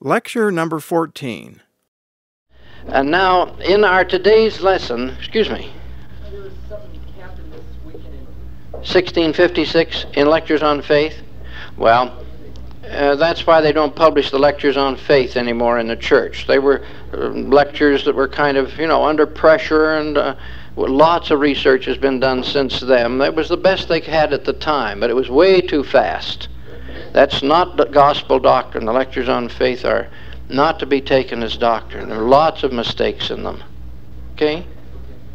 Lecture number 14. And now, in our today's lesson, excuse me, 1656 in Lectures on Faith? Well, uh, that's why they don't publish the lectures on faith anymore in the church. They were uh, lectures that were kind of, you know, under pressure, and uh, lots of research has been done since then. It was the best they had at the time, but it was way too fast. That's not gospel doctrine. The lectures on faith are not to be taken as doctrine. There are lots of mistakes in them. Okay?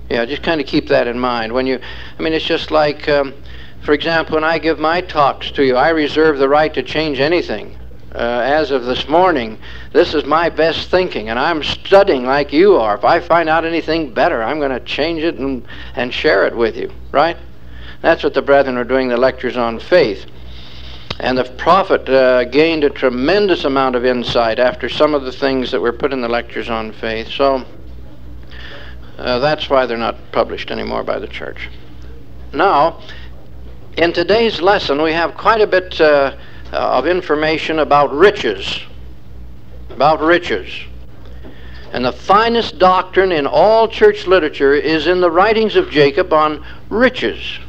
Yeah, just kind of keep that in mind. When you, I mean, it's just like, um, for example, when I give my talks to you, I reserve the right to change anything. Uh, as of this morning, this is my best thinking, and I'm studying like you are. If I find out anything better, I'm going to change it and, and share it with you, right? That's what the brethren are doing the lectures on faith. And the prophet uh, gained a tremendous amount of insight after some of the things that were put in the lectures on faith. So, uh, that's why they're not published anymore by the church. Now, in today's lesson, we have quite a bit uh, of information about riches. About riches. And the finest doctrine in all church literature is in the writings of Jacob on riches.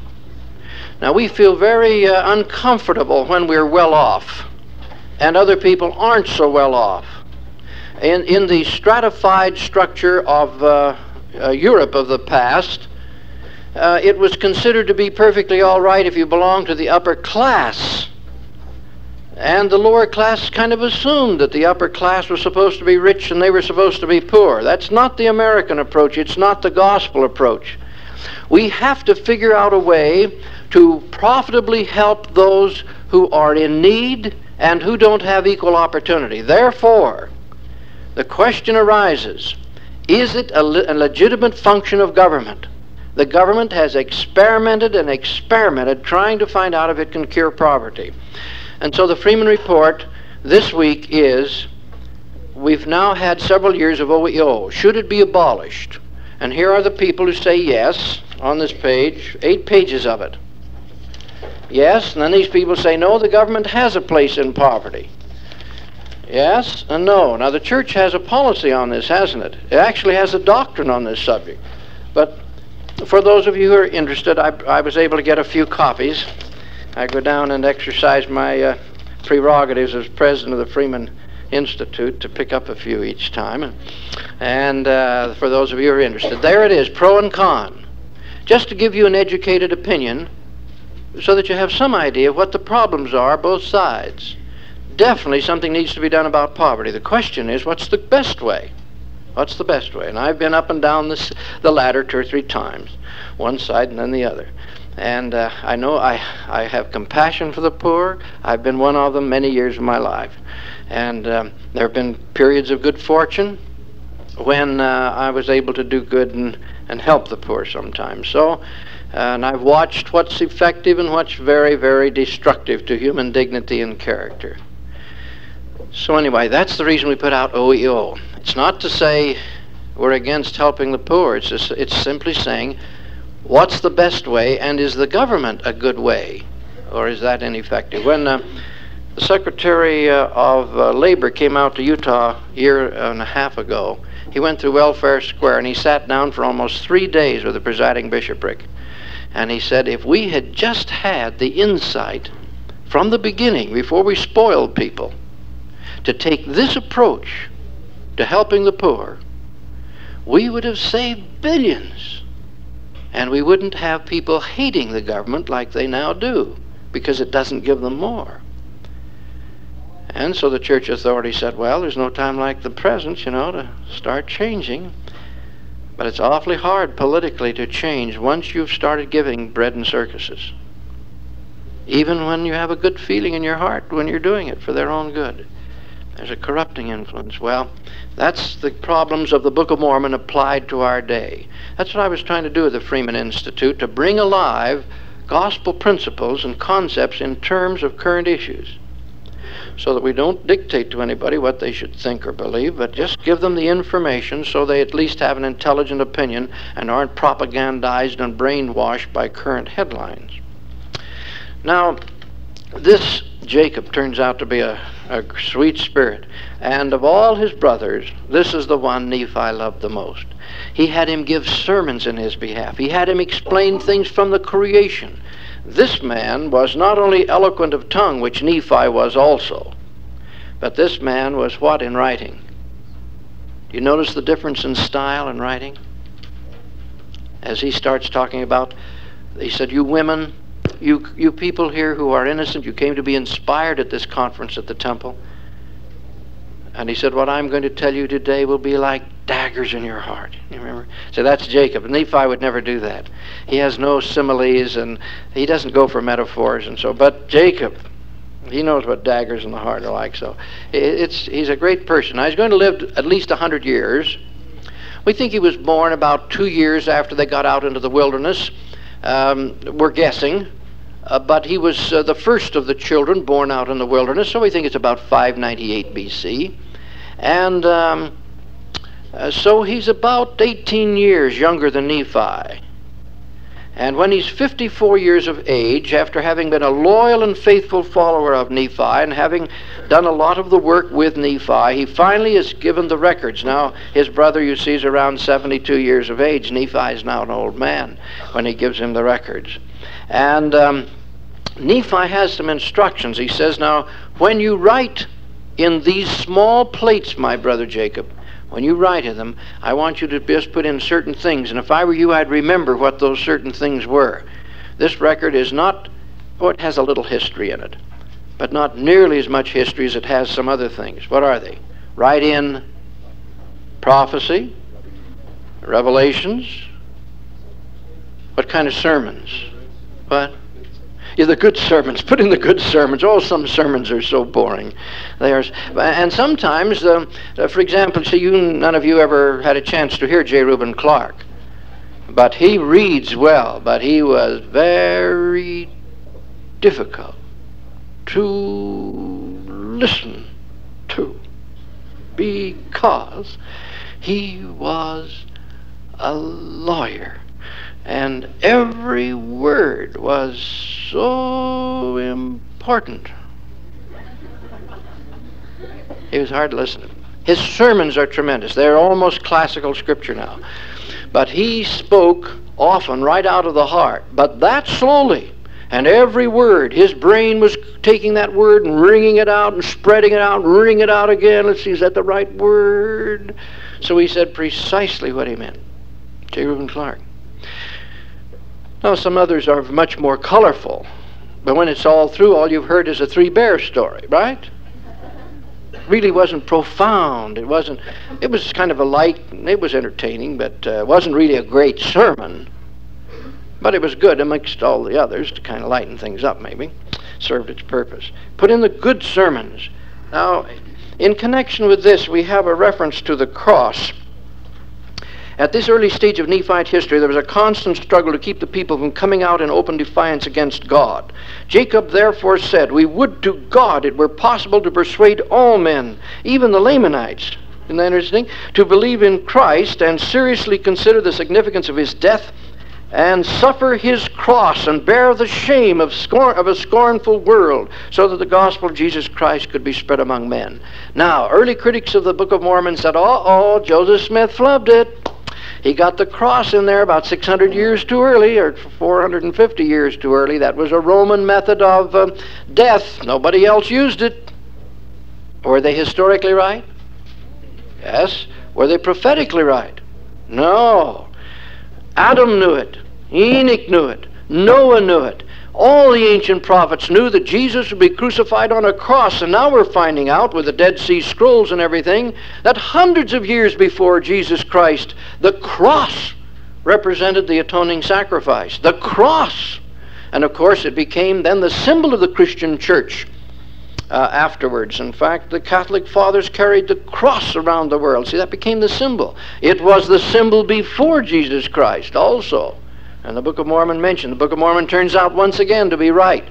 Now, we feel very uh, uncomfortable when we're well off, and other people aren't so well off. In, in the stratified structure of uh, uh, Europe of the past, uh, it was considered to be perfectly all right if you belonged to the upper class. And the lower class kind of assumed that the upper class was supposed to be rich and they were supposed to be poor. That's not the American approach, it's not the gospel approach. We have to figure out a way to profitably help those who are in need and who don't have equal opportunity. Therefore, the question arises is it a, le- a legitimate function of government? The government has experimented and experimented trying to find out if it can cure poverty. And so the Freemen Report this week is we've now had several years of OEO. Should it be abolished? And here are the people who say yes on this page, eight pages of it. Yes, and then these people say no, the government has a place in poverty. Yes and no. Now, the church has a policy on this, hasn't it? It actually has a doctrine on this subject. But for those of you who are interested, I, I was able to get a few copies. I go down and exercise my uh, prerogatives as president of the Freemen Institute to pick up a few each time. And uh, for those of you who are interested, there it is, pro and con. Just to give you an educated opinion so that you have some idea of what the problems are, both sides definitely something needs to be done about poverty. The question is, what's the best way? What's the best way? And I've been up and down this, the ladder two or three times, one side and then the other. And uh, I know I, I have compassion for the poor. I've been one of them many years of my life. And um, there have been periods of good fortune when uh, I was able to do good and, and help the poor sometimes. So, and I've watched what's effective and what's very, very destructive to human dignity and character. So, anyway, that's the reason we put out OEO. It's not to say we're against helping the poor, it's, just, it's simply saying what's the best way and is the government a good way or is that ineffective? When uh, the Secretary uh, of uh, Labor came out to Utah a year and a half ago, he went through Welfare Square and he sat down for almost three days with the presiding bishopric. And he said, if we had just had the insight from the beginning, before we spoiled people, to take this approach to helping the poor, we would have saved billions. And we wouldn't have people hating the government like they now do because it doesn't give them more. And so the church authority said, well, there's no time like the present, you know, to start changing. But it's awfully hard politically to change once you've started giving bread and circuses. Even when you have a good feeling in your heart when you're doing it for their own good. There's a corrupting influence. Well, that's the problems of the Book of Mormon applied to our day. That's what I was trying to do at the Freemen Institute to bring alive gospel principles and concepts in terms of current issues so that we don't dictate to anybody what they should think or believe, but just give them the information so they at least have an intelligent opinion and aren't propagandized and brainwashed by current headlines. Now, this Jacob turns out to be a, a sweet spirit. And of all his brothers, this is the one Nephi loved the most. He had him give sermons in his behalf, he had him explain things from the creation. This man was not only eloquent of tongue, which Nephi was also, but this man was what in writing? Do you notice the difference in style in writing? As he starts talking about, he said, You women, you, you people here who are innocent, you came to be inspired at this conference at the temple. And he said, What I'm going to tell you today will be like daggers in your heart. You remember? So that's Jacob. Nephi would never do that. He has no similes and he doesn't go for metaphors and so. But Jacob, he knows what daggers in the heart are like. So it's, he's a great person. Now, he's going to live at least 100 years. We think he was born about two years after they got out into the wilderness. Um, we're guessing. Uh, but he was uh, the first of the children born out in the wilderness, so we think it's about 598 BC. And um, uh, so he's about 18 years younger than Nephi. And when he's 54 years of age, after having been a loyal and faithful follower of Nephi and having done a lot of the work with Nephi, he finally is given the records. Now, his brother, you see, is around 72 years of age. Nephi is now an old man when he gives him the records. And um, Nephi has some instructions. He says, Now, when you write in these small plates, my brother Jacob, when you write in them, I want you to just put in certain things. And if I were you, I'd remember what those certain things were. This record is not, oh, it has a little history in it, but not nearly as much history as it has some other things. What are they? Write in prophecy, revelations. What kind of sermons? What? Yeah, the good sermons. Put in the good sermons. Oh, some sermons are so boring. They are, and sometimes, uh, uh, for example, see, you none of you ever had a chance to hear J. Reuben Clark, but he reads well. But he was very difficult to listen to because he was a lawyer and every word was so important. It was hard to listen to. His sermons are tremendous. They're almost classical scripture now. But he spoke often right out of the heart, but that slowly. And every word, his brain was taking that word and wringing it out and spreading it out and wringing it out again. Let's see, is that the right word? So he said precisely what he meant. J. Reuben Clark. Now, some others are much more colorful, but when it's all through, all you've heard is a three bear story, right? really wasn't profound. It wasn't. It was kind of a light. It was entertaining, but uh, wasn't really a great sermon. But it was good amongst all the others to kind of lighten things up, maybe. Served its purpose. Put in the good sermons. Now, in connection with this, we have a reference to the cross. At this early stage of Nephite history, there was a constant struggle to keep the people from coming out in open defiance against God. Jacob therefore said, We would to God it were possible to persuade all men, even the Lamanites, isn't that interesting? To believe in Christ and seriously consider the significance of his death and suffer his cross and bear the shame of, scorn, of a scornful world so that the gospel of Jesus Christ could be spread among men. Now, early critics of the Book of Mormon said, oh, oh, Joseph Smith flubbed it. He got the cross in there about 600 years too early, or 450 years too early. That was a Roman method of uh, death. Nobody else used it. Were they historically right? Yes. Were they prophetically right? No. Adam knew it. Enoch knew it. Noah knew it. All the ancient prophets knew that Jesus would be crucified on a cross, and now we're finding out with the Dead Sea Scrolls and everything that hundreds of years before Jesus Christ, the cross represented the atoning sacrifice. The cross! And of course, it became then the symbol of the Christian church. Uh, afterwards. In fact, the Catholic fathers carried the cross around the world. See, that became the symbol. It was the symbol before Jesus Christ also. And the Book of Mormon mentioned. The Book of Mormon turns out once again to be right.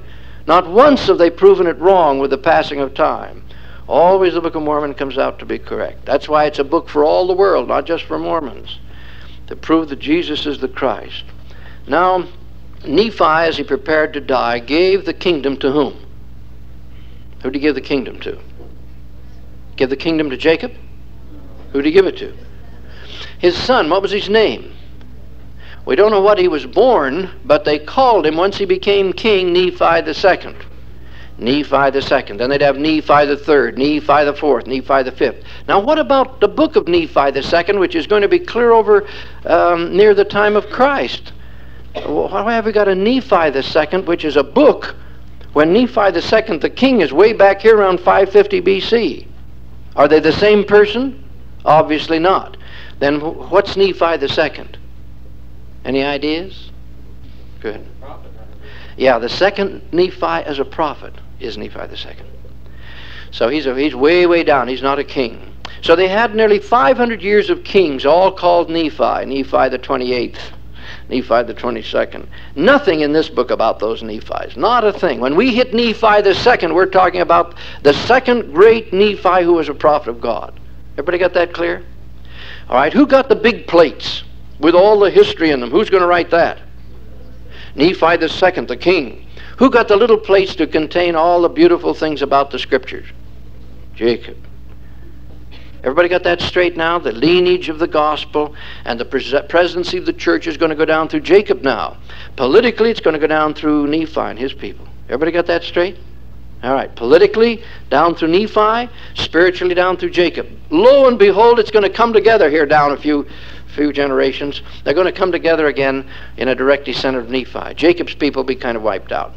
Not once have they proven it wrong with the passing of time. Always the Book of Mormon comes out to be correct. That's why it's a book for all the world, not just for Mormons, to prove that Jesus is the Christ. Now, Nephi, as he prepared to die, gave the kingdom to whom? Who did he give the kingdom to? Give the kingdom to Jacob? Who did he give it to? His son, what was his name? We don't know what he was born, but they called him once he became king Nephi the second. Nephi the second. Then they'd have Nephi the third, Nephi the fourth, Nephi the fifth. Now, what about the book of Nephi the second, which is going to be clear over um, near the time of Christ? Why have we got a Nephi the second, which is a book, when Nephi the second, the king, is way back here around 550 BC? Are they the same person? Obviously not. Then what's Nephi the second? Any ideas? Good. Yeah, the second Nephi as a prophet is Nephi the second. So he's, a, he's way, way down. He's not a king. So they had nearly 500 years of kings, all called Nephi. Nephi the 28th, Nephi the 22nd. Nothing in this book about those Nephis. Not a thing. When we hit Nephi the second, we're talking about the second great Nephi who was a prophet of God. Everybody got that clear? All right, who got the big plates with all the history in them? Who's going to write that? Nephi the second, the king. Who got the little plates to contain all the beautiful things about the scriptures? Jacob. Everybody got that straight now? The lineage of the gospel and the presidency of the church is going to go down through Jacob now. Politically, it's going to go down through Nephi and his people. Everybody got that straight? All right. Politically, down through Nephi. Spiritually, down through Jacob. Lo and behold, it's going to come together here down a few few generations, they're going to come together again in a direct descendant of Nephi. Jacob's people be kind of wiped out.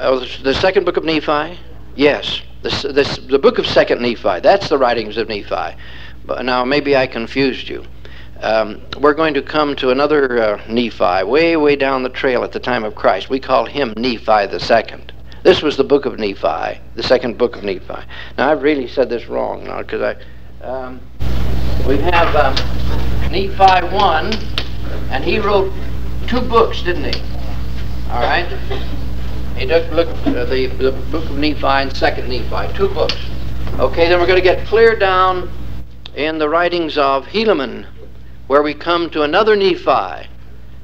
Oh, the second book of Nephi? Yes. The, this, the book of Second Nephi. That's the writings of Nephi. But now, maybe I confused you. Um, we're going to come to another uh, Nephi, way, way down the trail at the time of Christ. We call him Nephi the second. This was the book of Nephi, the second book of Nephi. Now, I've really said this wrong now because I. Um, we have um, Nephi 1, and he wrote two books, didn't he? All right? He took look uh, the, the book of Nephi and second Nephi, two books. Okay, then we're going to get clear down in the writings of Helaman, where we come to another Nephi,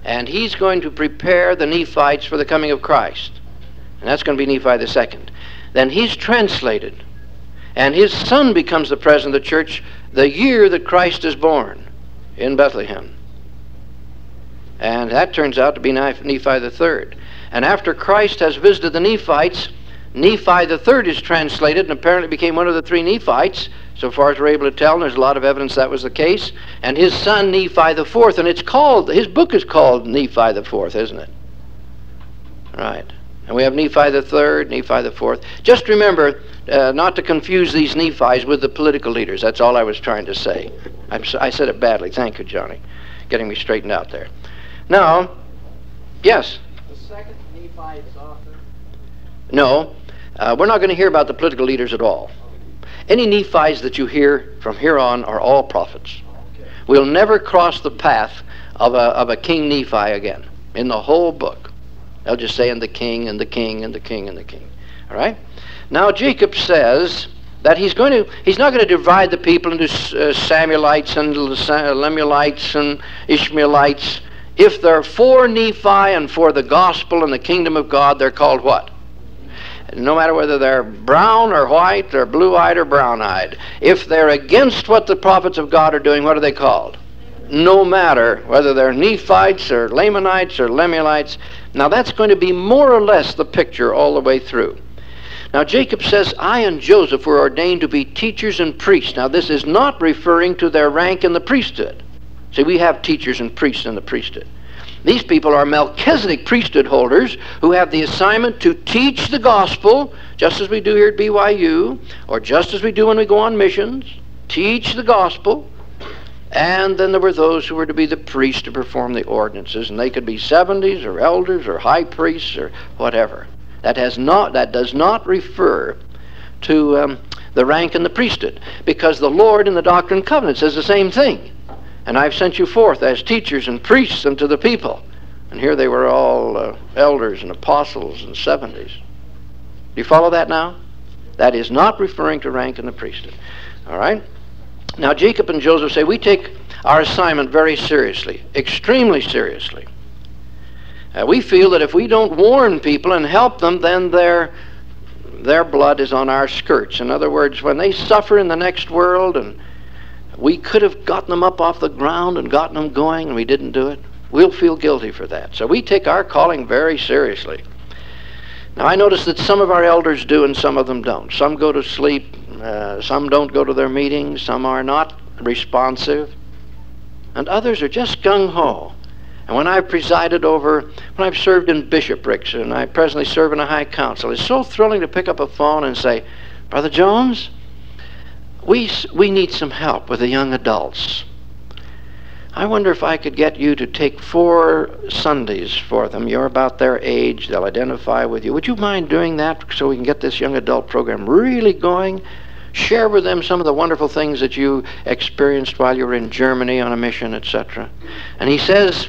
and he's going to prepare the Nephites for the coming of Christ. And that's going to be Nephi the second. Then he's translated, and his son becomes the president of the church the year that Christ is born in Bethlehem. And that turns out to be Nephi the third. And after Christ has visited the Nephites, Nephi the third is translated and apparently became one of the three Nephites, so far as we're able to tell, and there's a lot of evidence that was the case. And his son Nephi the fourth, and it's called, his book is called Nephi the fourth, isn't it? Right. And we have Nephi the third, Nephi the fourth. Just remember, uh, not to confuse these Nephis with the political leaders. That's all I was trying to say. I'm, i said it badly. Thank you, Johnny, getting me straightened out there. Now, yes. The second Nephi is author. No, uh, we're not going to hear about the political leaders at all. Any Nephis that you hear from here on are all prophets. We'll never cross the path of a, of a King Nephi again in the whole book. They'll just say, and the king, and the king, and the king, and the king. All right? Now Jacob says that he's going to he's not going to divide the people into uh, Samuelites and Lemuelites and Ishmaelites. If they're for Nephi and for the gospel and the kingdom of God, they're called what? No matter whether they're brown or white or blue-eyed or brown-eyed. If they're against what the prophets of God are doing, what are they called? No matter whether they're Nephites or Lamanites or Lemuelites. Now that's going to be more or less the picture all the way through. Now, Jacob says, I and Joseph were ordained to be teachers and priests. Now, this is not referring to their rank in the priesthood. See, we have teachers and priests in the priesthood. These people are Melchizedek priesthood holders who have the assignment to teach the gospel, just as we do here at BYU, or just as we do when we go on missions. Teach the gospel. And then there were those who were to be the priests to perform the ordinances, and they could be 70s or elders or high priests or whatever. That has not that does not refer to um, the rank in the priesthood, because the Lord in the Doctrine and Covenants says the same thing. And I've sent you forth as teachers and priests unto the people. And here they were all uh, elders and apostles and seventies. Do you follow that now? That is not referring to rank in the priesthood. All right? Now, Jacob and Joseph say, We take our assignment very seriously, extremely seriously. Uh, we feel that if we don't warn people and help them, then they're their blood is on our skirts. In other words, when they suffer in the next world and we could have gotten them up off the ground and gotten them going and we didn't do it, we'll feel guilty for that. So we take our calling very seriously. Now, I notice that some of our elders do and some of them don't. Some go to sleep, uh, some don't go to their meetings, some are not responsive, and others are just gung ho. And when I've presided over, when I've served in bishoprics, and I presently serve in a high council, it's so thrilling to pick up a phone and say, Brother Jones, we, we need some help with the young adults. I wonder if I could get you to take four Sundays for them. You're about their age, they'll identify with you. Would you mind doing that so we can get this young adult program really going? Share with them some of the wonderful things that you experienced while you were in Germany on a mission, etc. And he says,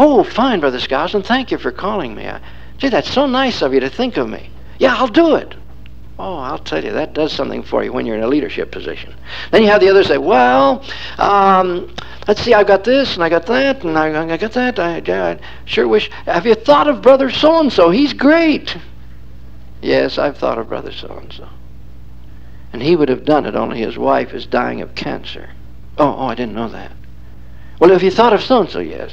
Oh, fine, Brother Skousen. Thank you for calling me. I, gee, that's so nice of you to think of me. Yeah, I'll do it. Oh, I'll tell you, that does something for you when you're in a leadership position. Then you have the others say, well, um, let's see, I've got this, and I got that, and I, I got that. I, I sure wish. Have you thought of Brother so and so? He's great. Yes, I've thought of Brother so and so. And he would have done it, only his wife is dying of cancer. Oh, oh, I didn't know that. Well, have you thought of so and so? Yes.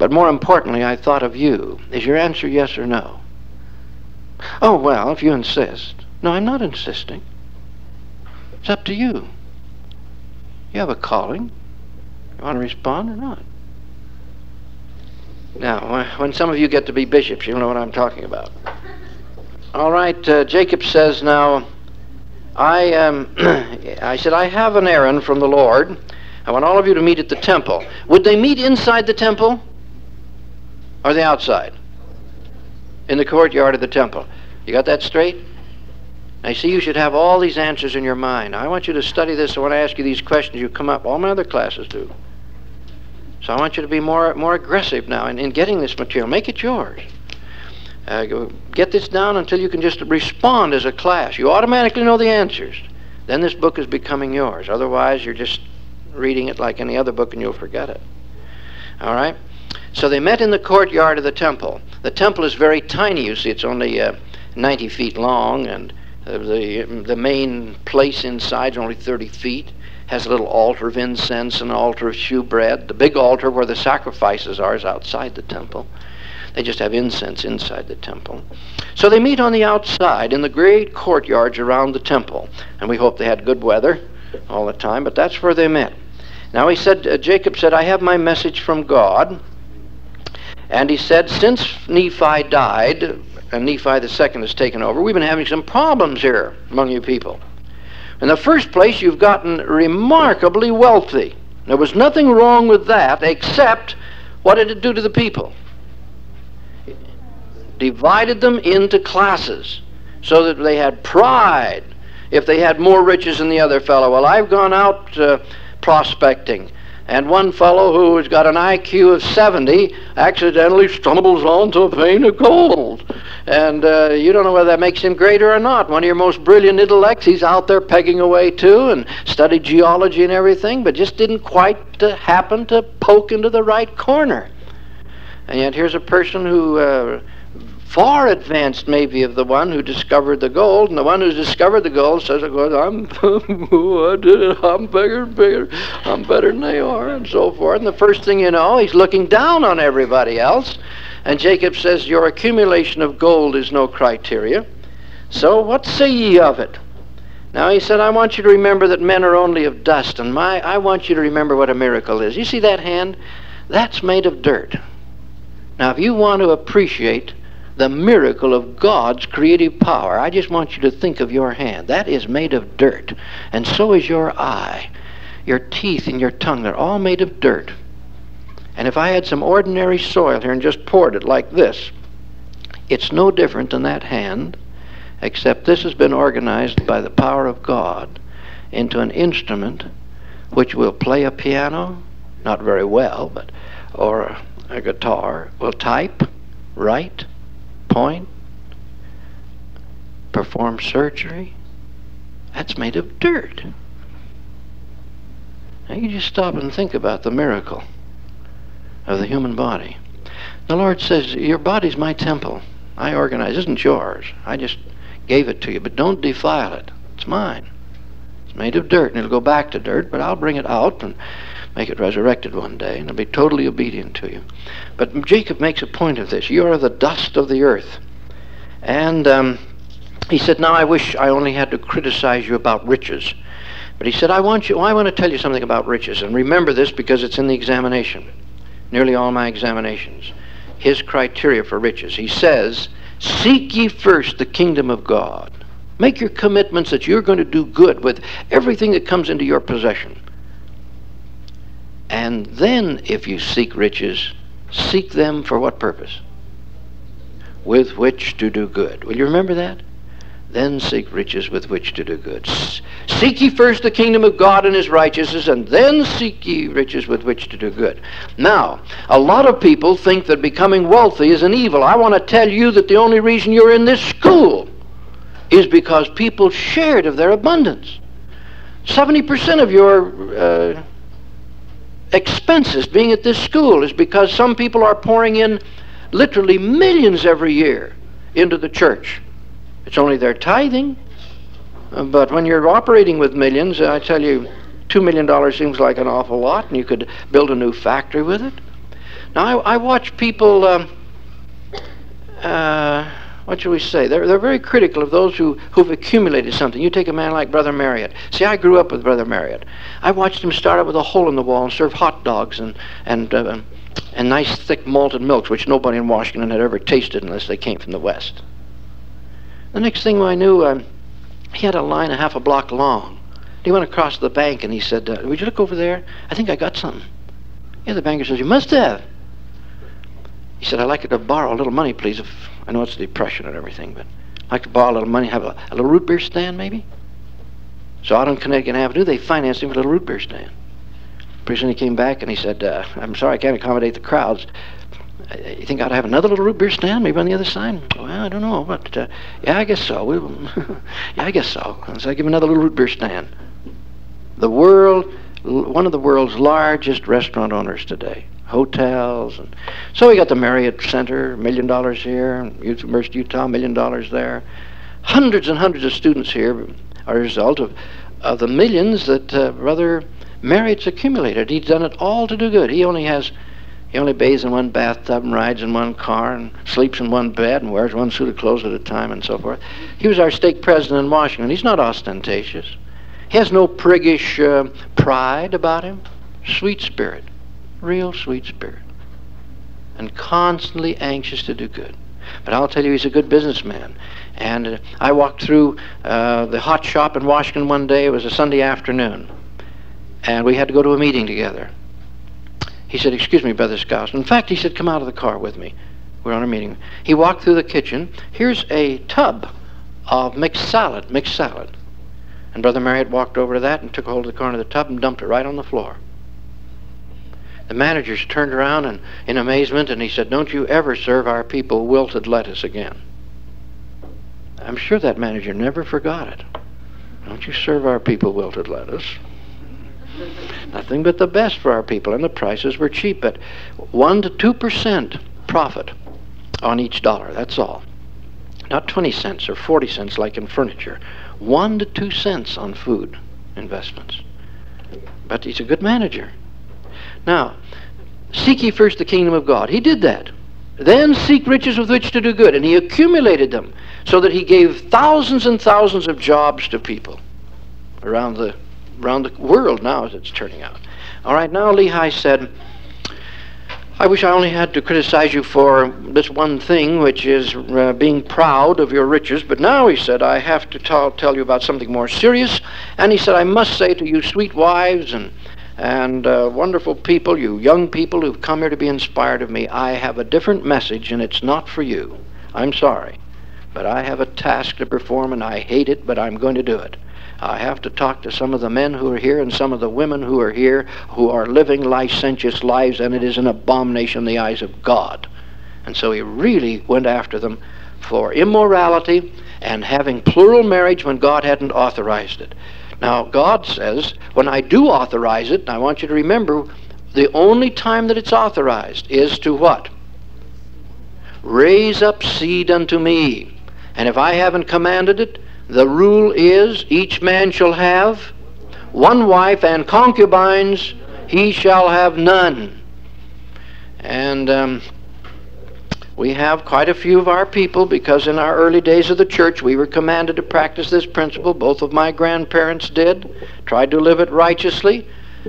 But more importantly, I thought of you. Is your answer yes or no? Oh, well, if you insist. No, I'm not insisting. It's up to you. You have a calling. You want to respond or not? Now, when some of you get to be bishops, you'll know what I'm talking about. All right, uh, Jacob says now, I, um, I said, I have an errand from the Lord. I want all of you to meet at the temple. Would they meet inside the temple? Or the outside? In the courtyard of the temple. You got that straight? I see you should have all these answers in your mind. I want you to study this, so when I ask you these questions, you come up. All my other classes do. So I want you to be more, more aggressive now in, in getting this material. Make it yours. Uh, get this down until you can just respond as a class. You automatically know the answers. Then this book is becoming yours. Otherwise, you're just reading it like any other book and you'll forget it. All right? So they met in the courtyard of the temple. The temple is very tiny, you see, it's only uh, 90 feet long, and uh, the, the main place inside is only 30 feet. Has a little altar of incense and an altar of shewbread. The big altar where the sacrifices are is outside the temple. They just have incense inside the temple. So they meet on the outside in the great courtyards around the temple. And we hope they had good weather all the time, but that's where they met. Now he said, uh, Jacob said, I have my message from God. And he said, since Nephi died, and Nephi the second has taken over, we've been having some problems here among you people. In the first place, you've gotten remarkably wealthy. There was nothing wrong with that except what did it do to the people? divided them into classes so that they had pride if they had more riches than the other fellow. Well, I've gone out uh, prospecting and one fellow who's got an IQ of 70 accidentally stumbles onto a vein of gold. And uh, you don't know whether that makes him greater or not. One of your most brilliant intellects, he's out there pegging away too and studied geology and everything, but just didn't quite uh, happen to poke into the right corner. And yet here's a person who uh, far advanced maybe of the one who discovered the gold, and the one who discovered the gold says, "I'm, I did it. I'm bigger, bigger. I'm better than they are," and so forth. And the first thing you know, he's looking down on everybody else. And Jacob says, "Your accumulation of gold is no criteria. So what say ye of it?" Now he said, I want you to remember that men are only of dust, and my I want you to remember what a miracle is. You see that hand? That's made of dirt. Now if you want to appreciate the miracle of God's creative power. I just want you to think of your hand. That is made of dirt. And so is your eye. Your teeth and your tongue, they're all made of dirt. And if I had some ordinary soil here and just poured it like this, it's no different than that hand, except this has been organized by the power of God into an instrument which will play a piano, not very well, but or a guitar, will type, write, point, perform surgery, that's made of dirt. Now you just stop and think about the miracle of the human body. The Lord says, Your body's my temple. I organize. It isn't yours. I just gave it to you, but don't defile it. It's mine. It's made of dirt, and it'll go back to dirt, but I'll bring it out and make it resurrected one day, and it'll be totally obedient to you. But Jacob makes a point of this. You are the dust of the earth. And um, he said, Now I wish I only had to criticize you about riches. But he said, I want you, I want to tell you something about riches. And remember this because it's in the examination. Nearly all my examinations. His criteria for riches. He says, Seek ye first the kingdom of God. Make your commitments that you're going to do good with everything that comes into your possession. And then, if you seek riches, seek them for what purpose? With which to do good. Will you remember that? Then seek riches with which to do good. Seek ye first the kingdom of God and his righteousness, and then seek ye riches with which to do good. Now, a lot of people think that becoming wealthy is an evil. I want to tell you that the only reason you're in this school is because people shared of their abundance. 70% of your uh, expenses being at this school is because some people are pouring in literally millions every year into the church. It's only their tithing. Uh, but when you're operating with millions, I tell you, $2 million seems like an awful lot, and you could build a new factory with it. Now, I, I watch people, um, uh, what shall we say? They're, they're very critical of those who, who've accumulated something. You take a man like Brother Marriott. See, I grew up with Brother Marriott. I watched him start out with a hole in the wall and serve hot dogs and, and, uh, and nice thick malted milks, which nobody in Washington had ever tasted unless they came from the West. The next thing I knew, um, he had a line a half a block long. He went across the bank and he said, uh, Would you look over there? I think I got something. Yeah, the banker says, You must have. He said, I'd like to borrow a little money, please. If I know it's a depression and everything, but I'd like to borrow a little money, have a, a little root beer stand, maybe. So out on Connecticut Avenue, they financed him with a little root beer stand. Pretty soon he came back and he said, uh, I'm sorry I can't accommodate the crowds. Uh, you think I to have another little root beer stand, maybe on the other side? Well, I don't know, but uh, yeah, I guess so. We'll yeah, I guess so. So I give him another little root beer stand. The world, one of the world's largest restaurant owners today, hotels, and so we got the Marriott Center, million dollars here, University of Utah, million dollars there. Hundreds and hundreds of students here are a result of, of the millions that uh, Brother Marriott's accumulated. He's done it all to do good. He only has he only bathes in one bathtub and rides in one car and sleeps in one bed and wears one suit of clothes at a time and so forth. He was our state president in Washington. He's not ostentatious. He has no priggish uh, pride about him. Sweet spirit. Real sweet spirit. And constantly anxious to do good. But I'll tell you, he's a good businessman. And uh, I walked through uh, the Hot Shoppe in Washington one day. It was a Sunday afternoon. And we had to go to a meeting together. He said, Excuse me, Brother Skousen. In fact, he said, Come out of the car with me. We're on a meeting. He walked through the kitchen. Here's a tub of mixed salad, mixed salad. And Brother Marriott walked over to that and took hold of the corner of the tub and dumped it right on the floor. The managers turned around and, in amazement and he said, Don't you ever serve our people wilted lettuce again. I'm sure that manager never forgot it. Don't you serve our people wilted lettuce. Nothing but the best for our people, and the prices were cheap, but 1 to 2% profit on each dollar, that's all. Not 20 cents or 40 cents like in furniture. 1 to 2 cents on food investments. But he's a good manager. Now, seek ye first the kingdom of God. He did that. Then seek riches with which to do good. And he accumulated them so that he gave thousands and thousands of jobs to people around the around the world now as it's turning out. All right, now Lehi said, I wish I only had to criticize you for this one thing, which is uh, being proud of your riches. But now, he said, I have to tell, tell you about something more serious. And he said, I must say to you, sweet wives and, and uh, wonderful people, you young people who've come here to be inspired of me, I have a different message, and it's not for you. I'm sorry. But I have a task to perform, and I hate it, but I'm going to do it. I have to talk to some of the men who are here and some of the women who are here who are living licentious lives, and it is an abomination in the eyes of God. And so he really went after them for immorality and having plural marriage when God hadn't authorized it. Now, God says, when I do authorize it, and I want you to remember the only time that it's authorized is to what? Raise up seed unto me And if I haven't commanded it, the rule is each man shall have one wife, and concubines he shall have none. And um, we have quite a few of our people because in our early days of the church we were commanded to practice this principle. Both of my grandparents did, tried to live it righteously.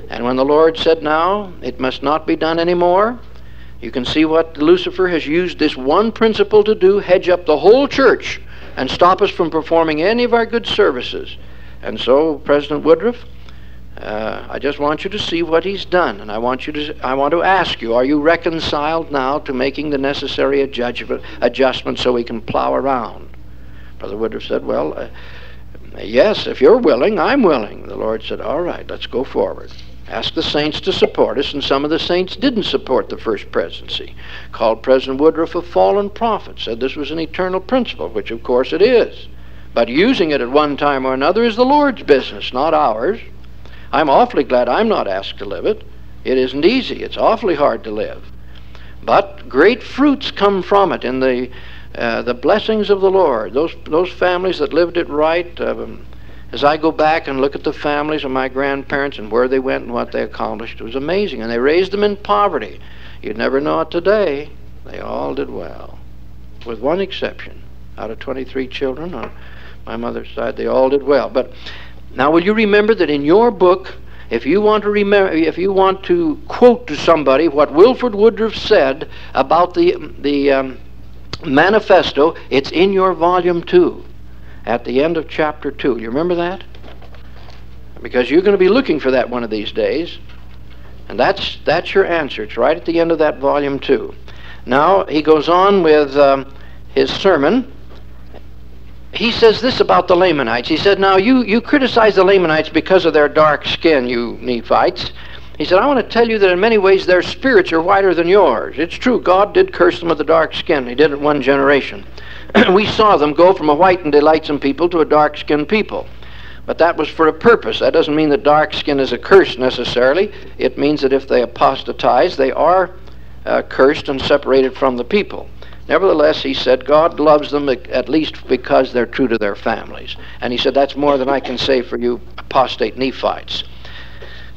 And when the Lord said, Now, it must not be done anymore, you can see what Lucifer has used this one principle to do hedge up the whole church and stop us from performing any of our good services. And so, President Woodruff, uh, I just want you to see what he's done, and I want you to. I want to ask you: Are you reconciled now to making the necessary adjustment so we can plow around? Brother Woodruff said, "Well, uh, yes, if you're willing, I'm willing." The Lord said, "All right, let's go forward." Asked the saints to support us, and some of the saints didn't support the first presidency. Called President Woodruff a fallen prophet, said this was an eternal principle, which of course it is. But using it at one time or another is the Lord's business, not ours. I'm awfully glad I'm not asked to live it. It isn't easy, it's awfully hard to live. But great fruits come from it in the, uh, the blessings of the Lord. Those, those families that lived it right, um, as I go back and look at the families of my grandparents and where they went and what they accomplished, it was amazing. And they raised them in poverty. You'd never know it today. They all did well, with one exception. Out of 23 children on my mother's side, they all did well. But now, will you remember that in your book, if you want to remember, if you want to quote to somebody what Wilford Woodruff said about the the um, manifesto, it's in your volume two at the end of chapter 2. You remember that? Because you're going to be looking for that one of these days. And that's, that's your answer. It's right at the end of that volume 2. Now, he goes on with um, his sermon. He says this about the Lamanites. He said, Now, you, you criticize the Lamanites because of their dark skin, you Nephites. He said, I want to tell you that in many ways their spirits are whiter than yours. It's true, God did curse them with the dark skin. He did it one generation. we saw them go from a white and delightsome people to a dark skinned people. But that was for a purpose. That doesn't mean that dark skin is a curse necessarily. It means that if they apostatize, they are uh, cursed and separated from the people. Nevertheless, he said, God loves them at least because they're true to their families. And he said, that's more than I can say for you apostate Nephites.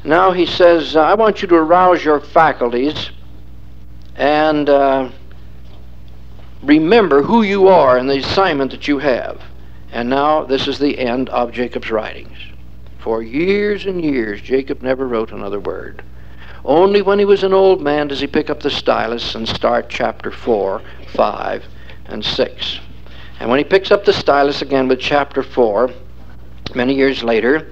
Now he says, I want you to arouse your faculties and. Uh, remember who you are and the assignment that you have. And now this is the end of Jacob's writings. For years and years, Jacob never wrote another word. Only when he was an old man does he pick up the stylus and start chapter 4, 5, and 6. And when he picks up the stylus again with chapter 4, many years later,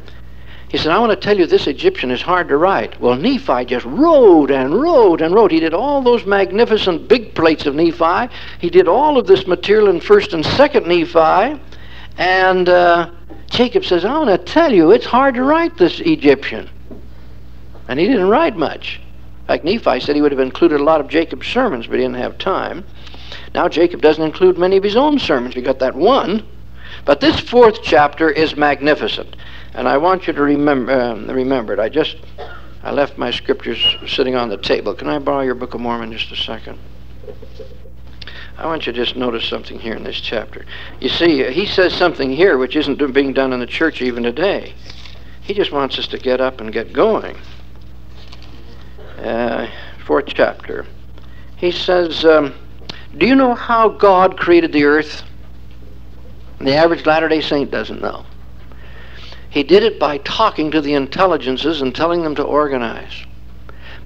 he said, I want to tell you this Egyptian is hard to write. Well, Nephi just wrote and wrote and wrote. He did all those magnificent big plates of Nephi. He did all of this material in 1st and 2nd Nephi. And uh, Jacob says, I want to tell you, it's hard to write this Egyptian. And he didn't write much. Like Nephi said, he would have included a lot of Jacob's sermons, but he didn't have time. Now, Jacob doesn't include many of his own sermons. We got that one. But this fourth chapter is magnificent. And I want you to remember, uh, remember it. I just, I left my scriptures sitting on the table. Can I borrow your Book of Mormon just a second? I want you to just notice something here in this chapter. You see, he says something here which isn't being done in the church even today. He just wants us to get up and get going. Uh, fourth chapter. He says, um, Do you know how God created the earth? The average Latter day Saint doesn't know. He did it by talking to the intelligences and telling them to organize.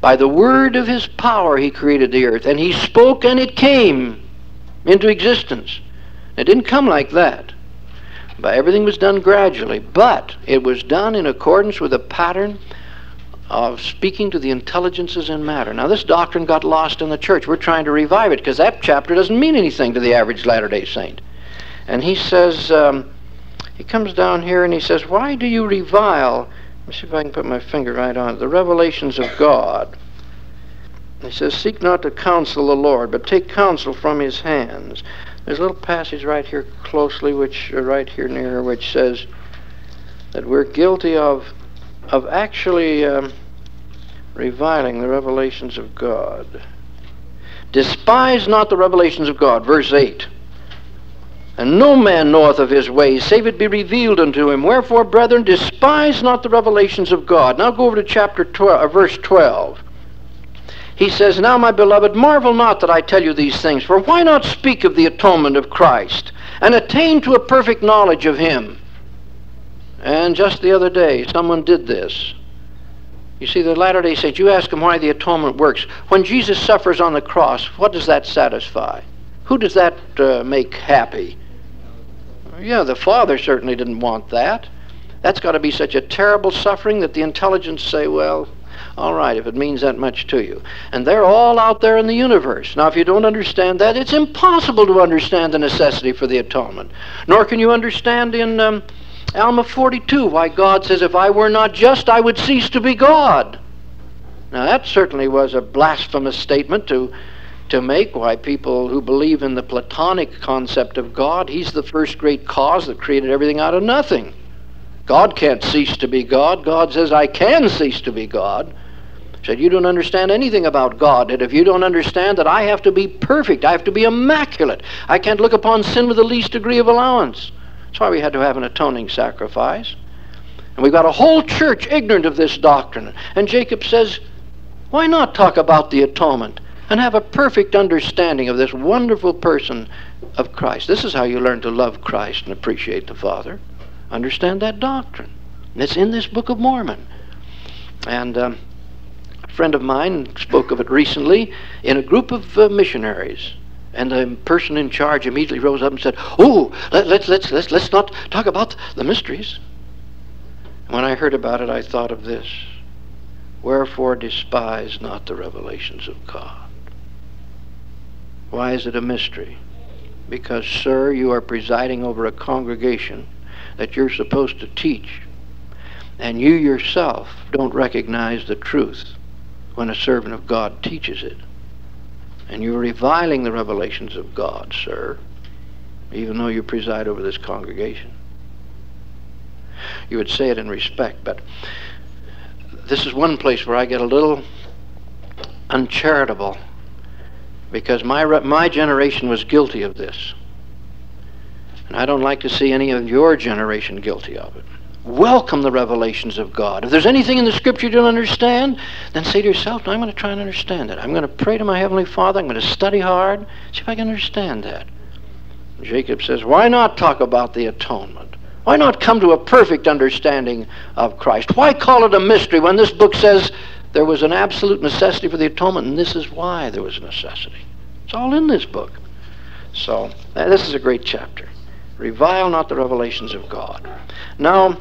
By the word of his power, he created the earth, and he spoke and it came into existence. It didn't come like that. But everything was done gradually, but it was done in accordance with a pattern of speaking to the intelligences in matter. Now, this doctrine got lost in the church. We're trying to revive it because that chapter doesn't mean anything to the average Latter day Saint. And he says, um, he comes down here and he says, Why do you revile? Let me see if I can put my finger right on it. The revelations of God. He says, Seek not to counsel the Lord, but take counsel from his hands. There's a little passage right here closely, which uh, right here near, which says that we're guilty of of actually um, reviling the revelations of God. Despise not the revelations of God, verse 8. And no man knoweth of his ways, save it be revealed unto him. Wherefore, brethren, despise not the revelations of God. Now go over to chapter 12, uh, verse 12. He says, Now, my beloved, marvel not that I tell you these things, for why not speak of the atonement of Christ, and attain to a perfect knowledge of him? And just the other day, someone did this. You see, the Latter day Saints, you ask them why the atonement works. When Jesus suffers on the cross, what does that satisfy? Who does that uh, make happy? Yeah, the Father certainly didn't want that. That's got to be such a terrible suffering that the intelligence say, well, all right, if it means that much to you. And they're all out there in the universe. Now, if you don't understand that, it's impossible to understand the necessity for the atonement. Nor can you understand in um, Alma 42 why God says, if I were not just, I would cease to be God. Now, that certainly was a blasphemous statement to to make why people who believe in the Platonic concept of God, he's the first great cause that created everything out of nothing. God can't cease to be God. God says, I can cease to be God. Said, You don't understand anything about God. And if you don't understand that I have to be perfect, I have to be immaculate, I can't look upon sin with the least degree of allowance. That's why we had to have an atoning sacrifice. And we've got a whole church ignorant of this doctrine. And Jacob says, Why not talk about the atonement? And have a perfect understanding of this wonderful person of Christ. This is how you learn to love Christ and appreciate the Father. Understand that doctrine. And it's in this Book of Mormon. And um, a friend of mine spoke of it recently in a group of uh, missionaries. And the person in charge immediately rose up and said, "Oh, let, let's let's let's let's not talk about the mysteries." When I heard about it, I thought of this: Wherefore despise not the revelations of God. Why is it a mystery? Because, sir, you are presiding over a congregation that you're supposed to teach, and you yourself don't recognize the truth when a servant of God teaches it. And you're reviling the revelations of God, sir, even though you preside over this congregation. You would say it in respect, but this is one place where I get a little uncharitable because my, my generation was guilty of this. And I don't like to see any of your generation guilty of it. Welcome the revelations of God. If there's anything in the Scripture you don't understand, then say to yourself, I'm going to try and understand it. I'm going to pray to my Heavenly Father. I'm going to study hard, see if I can understand that. Jacob says, why not talk about the atonement? Why not come to a perfect understanding of Christ? Why call it a mystery when this book says there was an absolute necessity for the atonement, and this is why there was a necessity. It's all in this book. So, uh, this is a great chapter. Revile not the revelations of God. Now,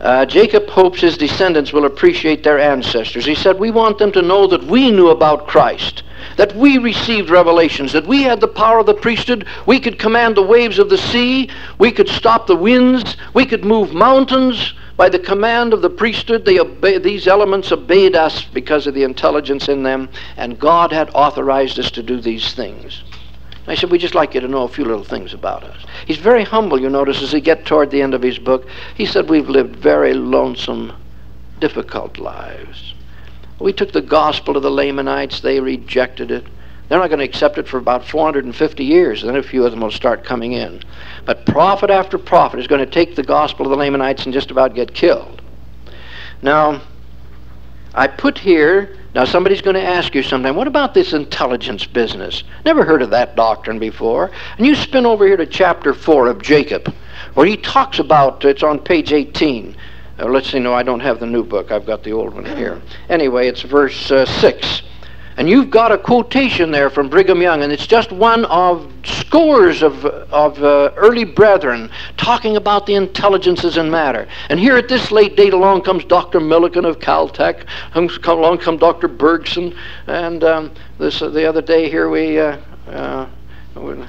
uh, Jacob hopes his descendants will appreciate their ancestors. He said, We want them to know that we knew about Christ, that we received revelations, that we had the power of the priesthood, we could command the waves of the sea, we could stop the winds, we could move mountains, by the command of the priesthood, obey, these elements obeyed us because of the intelligence in them, and God had authorized us to do these things. I said, We'd just like you to know a few little things about us. He's very humble, you notice, as he get toward the end of his book. He said, We've lived very lonesome, difficult lives. We took the gospel to the Lamanites, they rejected it. They're not going to accept it for about 450 years, then a few of them will start coming in. But prophet after prophet is going to take the gospel of the Lamanites and just about get killed. Now, I put here, now somebody's going to ask you sometime, what about this intelligence business? Never heard of that doctrine before. And you spin over here to chapter 4 of Jacob, where he talks about, it's on page 18. Uh, let's see, no, I don't have the new book. I've got the old one here. Anyway, it's verse uh, 6. And you've got a quotation there from Brigham Young, and it's just one of scores of, of uh, early brethren talking about the intelligences in matter. And here at this late date, along comes Dr. Millikan of Caltech, along comes Dr. Bergson, and um, this uh, the other day here we. Uh, uh,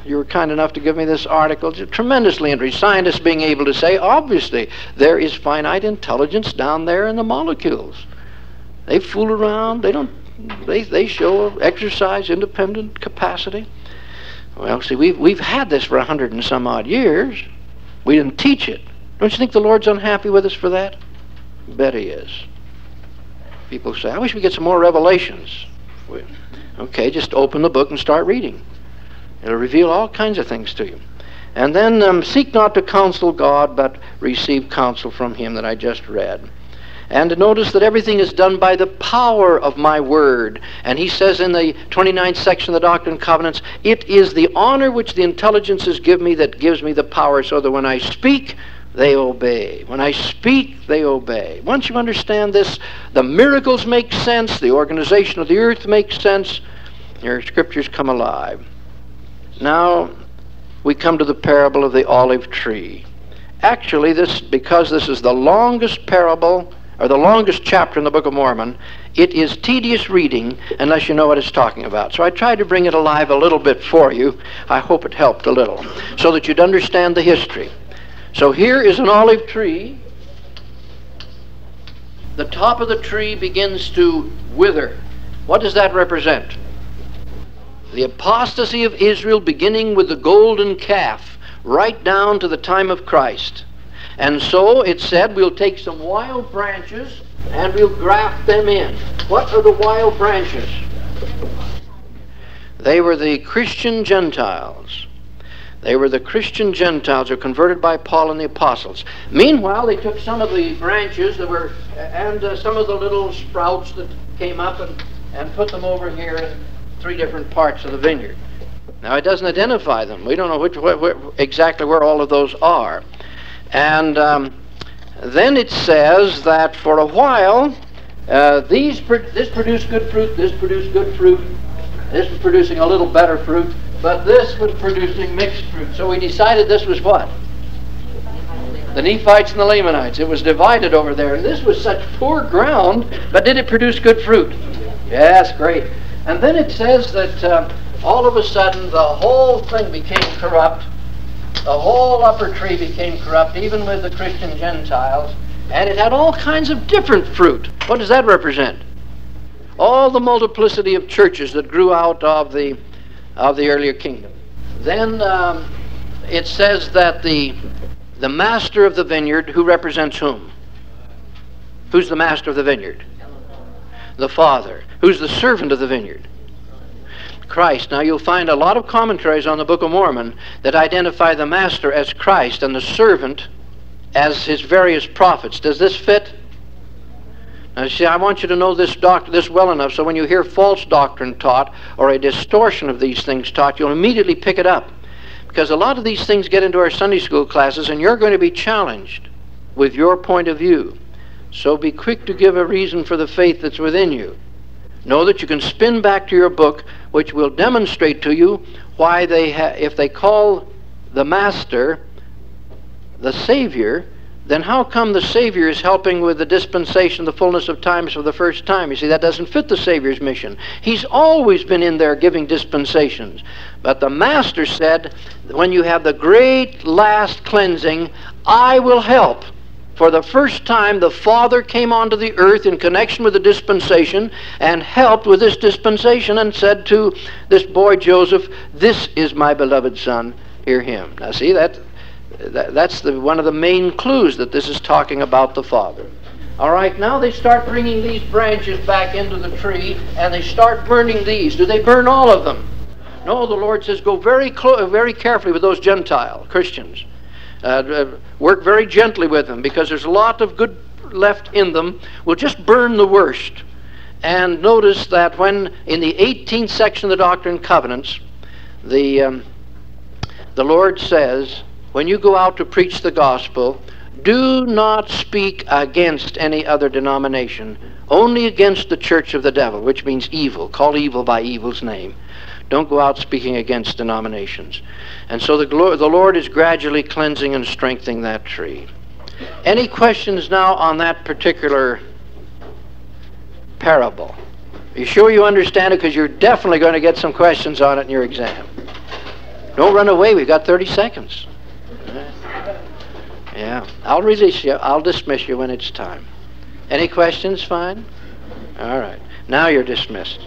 you were kind enough to give me this article. It's tremendously interesting. Scientists being able to say, obviously, there is finite intelligence down there in the molecules. They fool around. They don't they, they show exercise independent capacity. Well, see, we've, we've had this for a hundred and some odd years. We didn't teach it. Don't you think the Lord's unhappy with us for that? Bet He is. People say, I wish we get some more revelations. Okay, just open the book and start reading. It'll reveal all kinds of things to you. And then um, seek not to counsel God, but receive counsel from him that I just read. And notice that everything is done by the power of my word. And he says in the 29th section of the Doctrine and Covenants, it is the honor which the intelligences give me that gives me the power, so that when I speak, they obey. When I speak, they obey. Once you understand this, the miracles make sense, the organization of the earth makes sense, your scriptures come alive. Now, we come to the parable of the olive tree. Actually, this because this is the longest parable or the longest chapter in the Book of Mormon, it is tedious reading unless you know what it's talking about. So I tried to bring it alive a little bit for you. I hope it helped a little so that you'd understand the history. So here is an olive tree. The top of the tree begins to wither. What does that represent? The apostasy of Israel beginning with the golden calf right down to the time of Christ. And so it said, we'll take some wild branches and we'll graft them in. What are the wild branches? They were the Christian Gentiles. They were the Christian Gentiles who were converted by Paul and the apostles. Meanwhile, they took some of the branches that were, and uh, some of the little sprouts that came up and, and put them over here in three different parts of the vineyard. Now, it doesn't identify them. We don't know which, wh- wh- exactly where all of those are. And um, then it says that for a while, uh, these this produced good fruit, this produced good fruit, this was producing a little better fruit, but this was producing mixed fruit. So we decided this was what? The Nephites and the Lamanites. It was divided over there. And this was such poor ground, but did it produce good fruit? Yes, great. And then it says that uh, all of a sudden the whole thing became corrupt the whole upper tree became corrupt, even with the Christian Gentiles, and it had all kinds of different fruit. What does that represent? All the multiplicity of churches that grew out of the of the earlier kingdom. Then um, it says that the the master of the vineyard, who represents whom? Who's the master of the vineyard? The Father. Who's the servant of the vineyard? Christ. Now you'll find a lot of commentaries on the Book of Mormon that identify the master as Christ and the servant as his various prophets. Does this fit? Now see, I want you to know this doc- this well enough so when you hear false doctrine taught or a distortion of these things taught, you'll immediately pick it up. Because a lot of these things get into our Sunday school classes and you're going to be challenged with your point of view. So be quick to give a reason for the faith that's within you. Know that you can spin back to your book, which will demonstrate to you why they, ha- if they call the Master the Savior, then how come the Savior is helping with the dispensation, the fullness of times for the first time? You see, that doesn't fit the Savior's mission. He's always been in there giving dispensations. But the Master said, when you have the great last cleansing, I will help. For the first time, the Father came onto the earth in connection with the dispensation and helped with this dispensation and said to this boy Joseph, This is my beloved Son, hear him. Now, see, that, that that's the, one of the main clues that this is talking about the Father. All right, now they start bringing these branches back into the tree and they start burning these. Do they burn all of them? No, the Lord says, Go very, clo- very carefully with those Gentile Christians. Uh, work very gently with them because there's a lot of good left in them. We'll just burn the worst. And notice that when in the 18th section of the Doctrine and Covenants, the, um, the Lord says, when you go out to preach the gospel, do not speak against any other denomination, only against the church of the devil, which means evil. Call evil by evil's name. Don't go out speaking against denominations. And so the, the Lord is gradually cleansing and strengthening that tree. Any questions now on that particular parable? Are you sure you understand it? Because you're definitely going to get some questions on it in your exam. Don't run away. We've got 30 seconds. Yeah. I'll release you. I'll dismiss you when it's time. Any questions? Fine? All right. Now you're dismissed.